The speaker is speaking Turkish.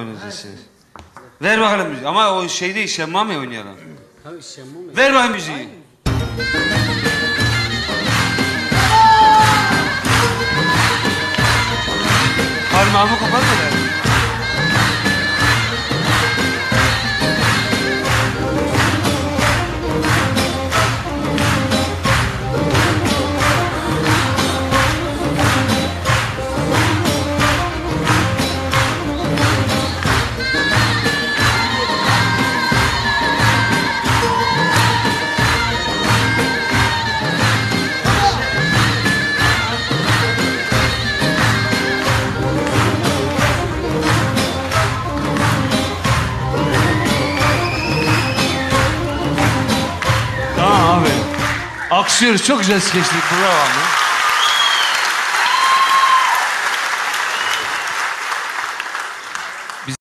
oynayacaksınız. Ver bakalım müziği. Ama o şey değil, şemmame oynayalım. Tabii şemmu mu? Ver bakayım müziği. Parmağımı kapatma Aksıyoruz. Çok güzel skeçlik. Bravo abi.